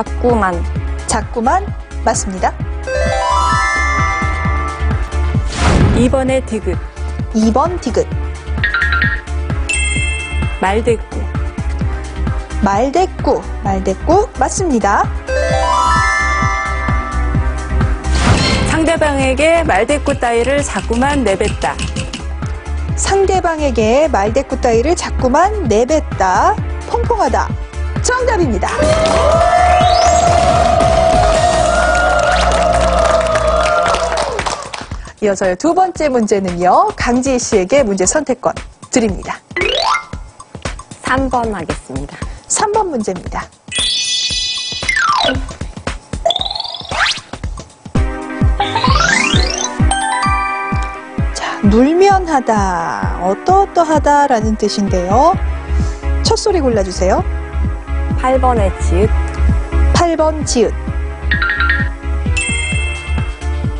자꾸만. 자꾸만 맞습니다. 2번의 디귿, 2번 디귿. 말대꾸, 말대꾸. 말대꾸 맞습니다. 상대방에게 말대꾸 따위를 자꾸만 내뱉다. 상대방에게 말대꾸 따위를 자꾸만 내뱉다. 펑펑하다. 정답입니다. 이어서 두 번째 문제는요. 강지희 씨에게 문제 선택권 드립니다. 3번 하겠습니다. 3번 문제입니다. 자, 물면하다, 어떠어떠하다라는 뜻인데요. 첫 소리 골라주세요. 8번의 지읒. 8번 지읒.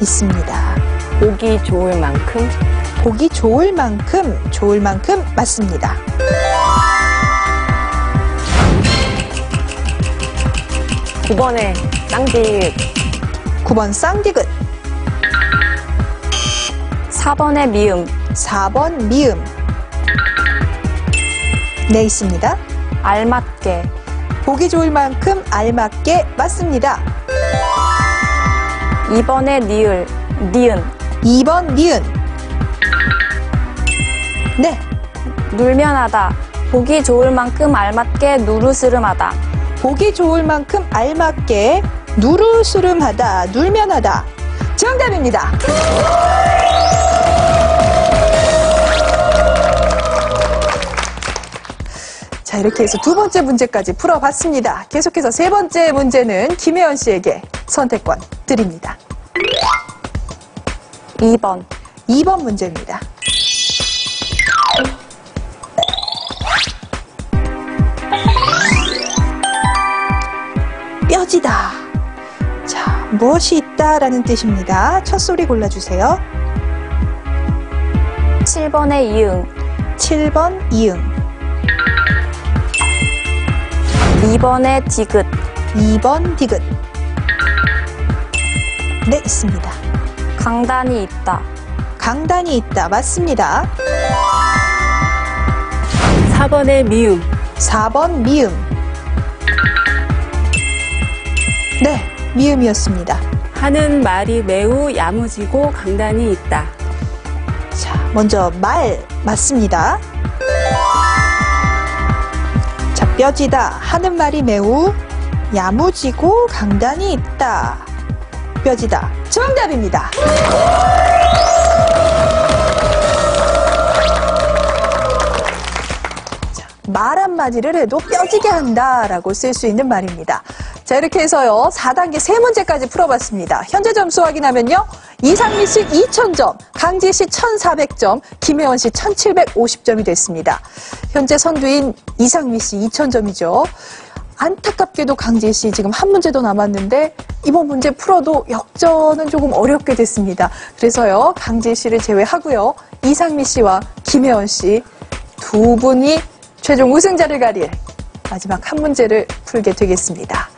있습니다. 보기 좋을 만큼. 보기 좋을 만큼, 좋을 만큼 맞습니다. 9번의 쌍지읒. 9번 쌍디귿, 4번의 미음. 4번 미음. 네, 있습니다. 알맞게. 보기 좋을 만큼 알맞게 맞습니다. 2번의 니을. 니은. 2번 니은. 네, 눌면하다. 보기 좋을 만큼 알맞게 누르스름하다. 보기 좋을 만큼 알맞게 누르스름하다, 눌면하다. 정답입니다. 이렇게 해서 두 번째 문제까지 풀어봤습니다. 계속해서 세 번째 문제는 김혜연 씨에게 선택권 드립니다. 2번. 2번 문제입니다. 뼈지다. 자, 무엇이 있다라는 뜻입니다. 첫 소리 골라주세요. 7번의 이응. 7번 이응, 2번의 디귿. 2번 디귿. 네, 있습니다. 강단이 있다. 강단이 있다. 맞습니다. 4번의 미음, 4번 미음. 네, 미음이었습니다. 하는 말이 매우 야무지고 강단이 있다. 자, 먼저 말 맞습니다. 자, 뼈지다 하는 말이 매우 야무지고 강단이 있다. 뼈지다. 정답입니다. 자, 말 한마디를 해도 뼈지게 한다라고 쓸 수 있는 말입니다. 자, 이렇게 해서요, 4단계 세 문제까지 풀어봤습니다. 현재 점수 확인하면요, 이상미 씨 2000점, 강지 씨 1400점, 김혜원 씨 1750점이 됐습니다. 현재 선두인 이상미 씨 2000점이죠. 안타깝게도 강지 씨 지금 한 문제 더 남았는데 이번 문제 풀어도 역전은 조금 어렵게 됐습니다. 그래서요, 강지 씨를 제외하고요, 이상미 씨와 김혜원 씨 두 분이 최종 우승자를 가릴 마지막 한 문제를 풀게 되겠습니다.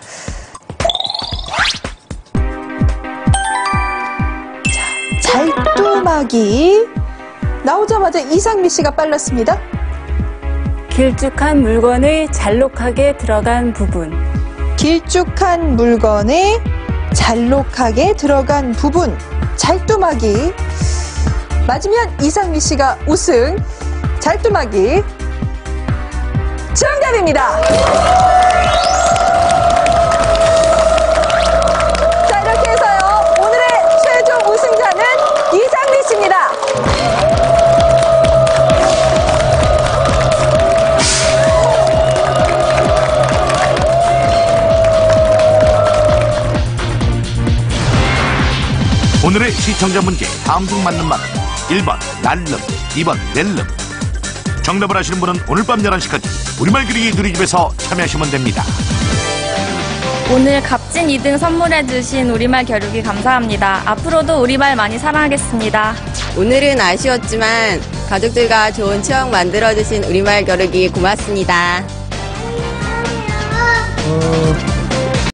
잘도막이 나오자마자 이상미 씨가 빨랐습니다. 길쭉한 물건의 잘록하게 들어간 부분. 길쭉한 물건에 잘록하게 들어간 부분 잘도막이 맞으면 이상미 씨가 우승 잘도막이 정답입니다. 오늘의 시청자 문제 다음 중 맞는 말은 1번 날름 2번 낼름 정답을 아시는 분은 오늘 밤 11시까지 우리말 그리기 누리집에서 참여하시면 됩니다 오늘 값진 2등 선물해주신 우리말 겨루기 감사합니다. 앞으로도 우리말 많이 사랑하겠습니다. 오늘은 아쉬웠지만 가족들과 좋은 추억 만들어주신 우리말 겨루기 고맙습니다. 어,